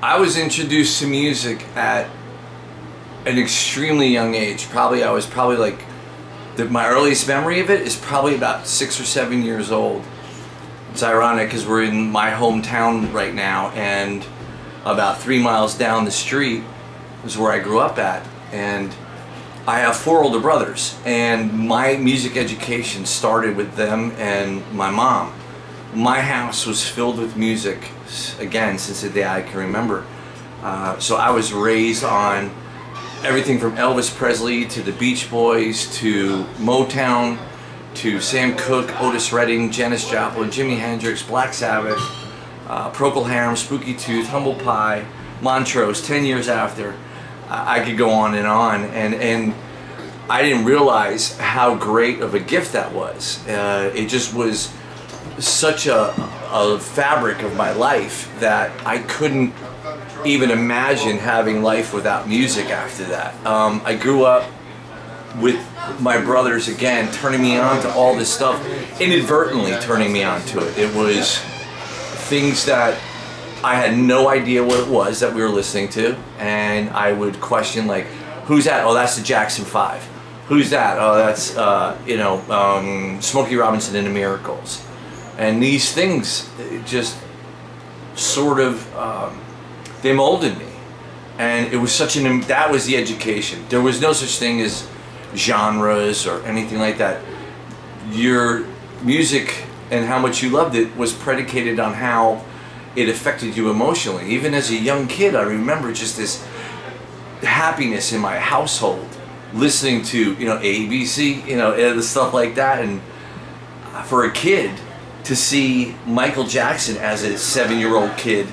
I was introduced to music at an extremely young age. Probably I was probably like the, my earliest memory of it is probably about six or seven years old. It's ironic because we're in my hometown right now, and about three miles down the street is where I grew up at, and I have four older brothers, and my music education started with them and my mom. My house was filled with music, again, since the day I can remember. Uh, so I was raised on everything from Elvis Presley to the Beach Boys to Motown to Sam Cooke, Otis Redding, Janis Joplin, Jimi Hendrix, Black Sabbath, uh, Procol Harum, Spooky Tooth, Humble Pie, Montrose, 10 years after. I could go on and on and and I didn't realize how great of a gift that was. Uh, it just was such a, a fabric of my life that I couldn't even imagine having life without music after that. Um, I grew up with my brothers again turning me on to all this stuff, inadvertently turning me on to it. It was things that I had no idea what it was that we were listening to, and I would question like, "Who's that? Oh, that's the Jackson Five. Who's that? Oh, that's uh, you know um, Smokey Robinson and the Miracles." And these things just sort of um, they molded me, and it was such an that was the education. There was no such thing as genres or anything like that. Your music and how much you loved it was predicated on how it affected you emotionally. Even as a young kid, I remember just this happiness in my household, listening to you know ABC, you know, the stuff like that, and for a kid to see Michael Jackson as a seven-year-old kid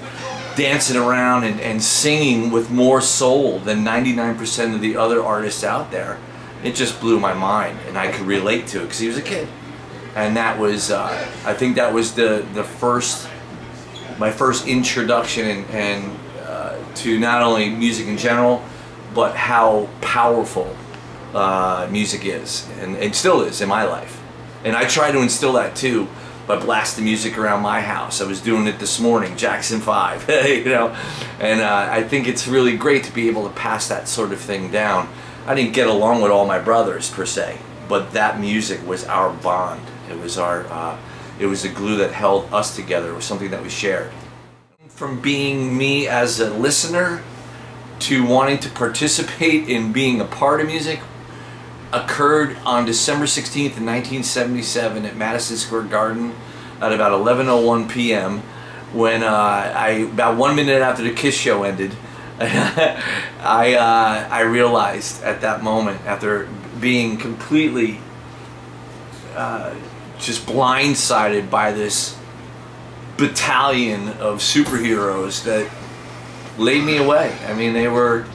dancing around and, and singing with more soul than 99% of the other artists out there, it just blew my mind, and I could relate to it because he was a kid, and that was uh, I think that was the the first my first introduction and, and uh, to not only music in general, but how powerful uh, music is, and it still is in my life. And I try to instill that too by blasting music around my house. I was doing it this morning, Jackson 5, you know, and uh, I think it's really great to be able to pass that sort of thing down. I didn't get along with all my brothers per se, but that music was our bond. It was our uh, it was the glue that held us together. It was something that we shared. From being me as a listener to wanting to participate in being a part of music occurred on December 16th, 1977 at Madison Square Garden at about 11.01 p.m. when uh, I, about one minute after the KISS show ended, I, uh, I realized at that moment, after being completely uh, just blindsided by this battalion of superheroes that laid me away. I mean, they were,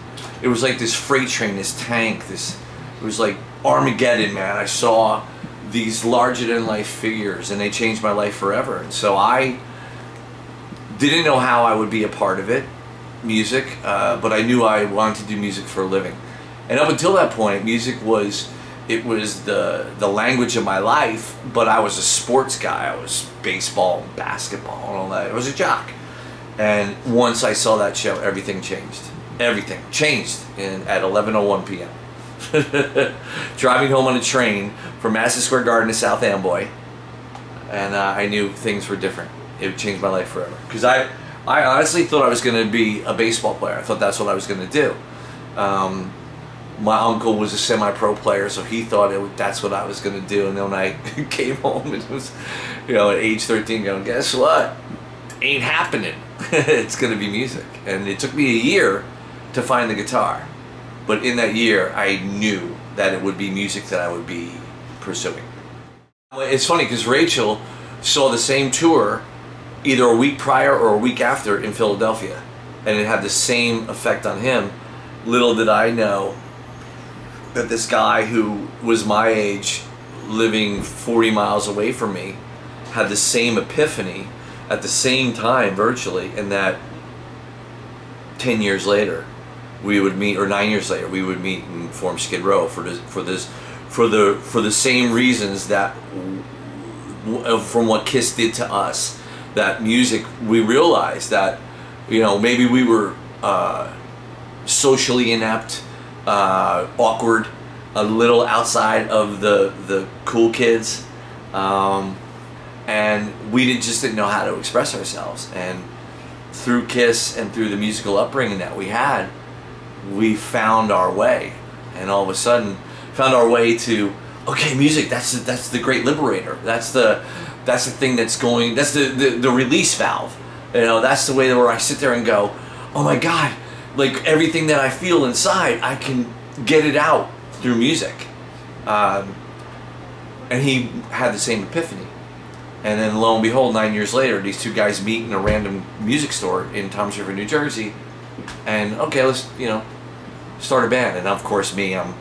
it was like this freight train, this tank, this, it was like Armageddon, man. I saw these larger than life figures and they changed my life forever. And so I didn't know how I would be a part of it, music, uh, but I knew I wanted to do music for a living. And up until that point, music was it was the the language of my life, but I was a sports guy. I was baseball, basketball, and all that. I was a jock. And once I saw that show, everything changed. Everything changed in, at 11:01 p.m. Driving home on a train from Madison Square Garden to South Amboy, and uh, I knew things were different. It changed my life forever. Because I, I honestly thought I was going to be a baseball player. I thought that's what I was going to do. Um, my uncle was a semi-pro player, so he thought it, that's what I was going to do. And then when I came home, it was, you know, at age 13, going, guess what? Ain't happening. it's going to be music. And it took me a year to find the guitar. But in that year, I knew that it would be music that I would be pursuing. It's funny because Rachel saw the same tour either a week prior or a week after in Philadelphia. And it had the same effect on him. Little did I know that this guy who was my age, living 40 miles away from me, had the same epiphany at the same time virtually, and that 10 years later, we would meet, or nine years later, we would meet and form Skid Row for this, for this, for the for the same reasons that from what Kiss did to us. That music, we realized that you know, maybe we were uh, socially inept, uh, awkward, a little outside of the the cool kids, um, and we didn't just didn't know how to express ourselves. And through Kiss and through the musical upbringing that we had, we found our way, and all of a sudden found our way to okay, music. That's the, that's the great liberator. That's the that's the thing that's going. That's the, the the release valve. You know, that's the way where I sit there and go, oh my god, like everything that I feel inside, I can get it out through music. Um, and he had the same epiphany. And then lo and behold, nine years later, these two guys meet in a random music store in Toms River, New Jersey. And okay, let's, you know, start a band. And of course, me, I'm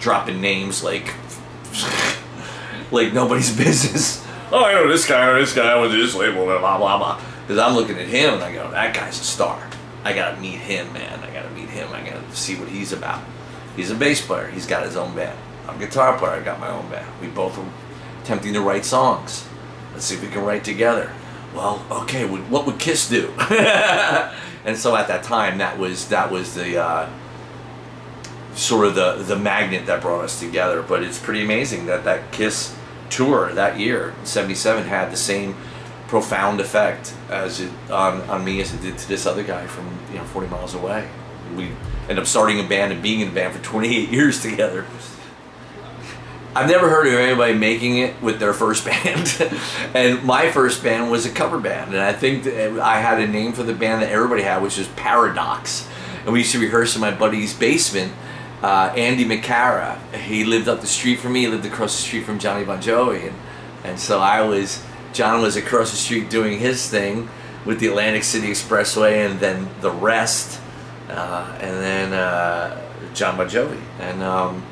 dropping names like, like nobody's business. Oh, I know this guy, or this guy with this label, blah, blah, blah, blah. Because I'm looking at him and I go, that guy's a star. I gotta meet him, man. I gotta meet him. I gotta see what he's about. He's a bass player. He's got his own band. I'm a guitar player. I got my own band. We both are attempting to write songs. Let's see if we can write together. Well, okay. What would Kiss do? and so at that time, that was that was the uh, sort of the the magnet that brought us together. But it's pretty amazing that that Kiss tour that year, '77, had the same profound effect as it on, on me as it did to this other guy from you know 40 miles away. We end up starting a band and being in a band for 28 years together. I've never heard of anybody making it with their first band. and my first band was a cover band. And I think I had a name for the band that everybody had, which was Paradox. And we used to rehearse in my buddy's basement. Uh, Andy McCara, he lived up the street from me, he lived across the street from Johnny Bon Jovi. And, and so I was, John was across the street doing his thing with the Atlantic City Expressway and then the rest. Uh, and then uh, John Bon Jovi. And um,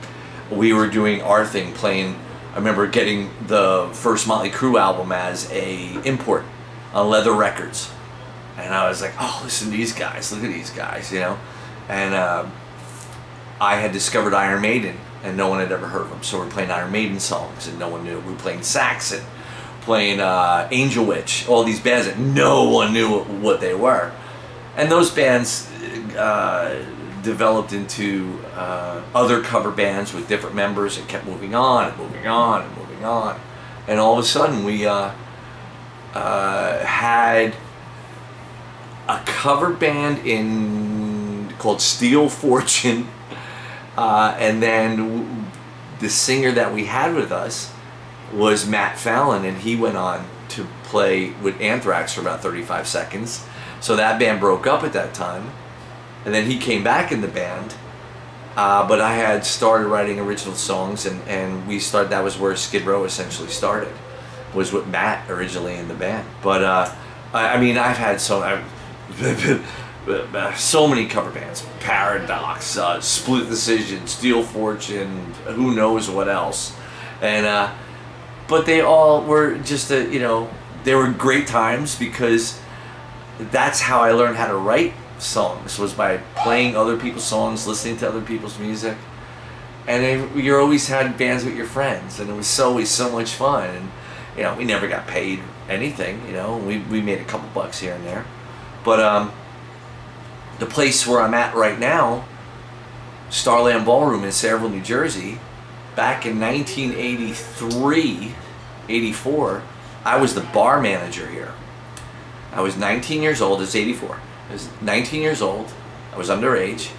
we were doing our thing, playing. I remember getting the first Motley Crue album as a import on Leathür Records, and I was like, "Oh, listen to these guys! Look at these guys!" You know, and uh, I had discovered Iron Maiden, and no one had ever heard of them. So we're playing Iron Maiden songs, and no one knew. We were playing Saxon, playing uh, Angel Witch, all these bands that no one knew what they were, and those bands. Uh, developed into uh, other cover bands with different members and kept moving on and moving on and moving on. And all of a sudden we uh, uh, had a cover band in called Steel Fortune uh, and then the singer that we had with us was Matt Fallon and he went on to play with Anthrax for about 35 seconds. So that band broke up at that time and then he came back in the band. Uh, but I had started writing original songs, and, and we started. That was where Skid Row essentially started, was with Matt originally in the band. But uh, I, I, mean, I've had so I've, so many cover bands: Paradox, uh, Split Decision, Steel Fortune, who knows what else, and uh, but they all were just a you know they were great times because that's how I learned how to write songs was by playing other people's songs, listening to other people's music, and you always had bands with your friends, and it was always so much fun. And you know, we never got paid anything. You know, we we made a couple bucks here and there, but um, the place where I'm at right now, Starland Ballroom in Sayreville, New Jersey, back in 1983, 84, I was the bar manager here. I was 19 years old. It's 84. I was 19 years old. I was underage.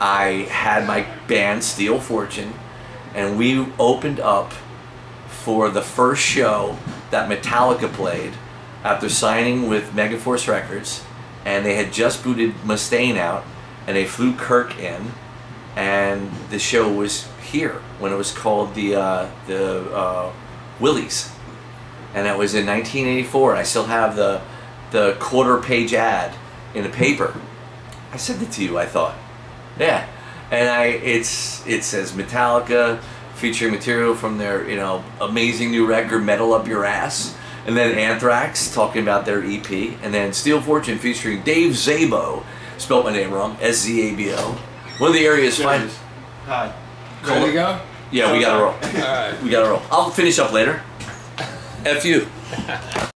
I had my band Steel Fortune, and we opened up for the first show that Metallica played after signing with Megaforce Records, and they had just booted Mustaine out, and they flew Kirk in, and the show was here when it was called the uh, the uh, Willys, and that was in 1984. I still have the the quarter page ad in a paper. I sent it to you. I thought, yeah, and I it's it says Metallica featuring material from their you know amazing new record Metal Up Your Ass, and then Anthrax talking about their EP, and then Steel Fortune featuring Dave Szabo, spelled my name wrong, S Z A B O. One of the areas fine. Hi. Ready to go? Yeah, we gotta roll. All right. We gotta roll. I'll finish up later. F you.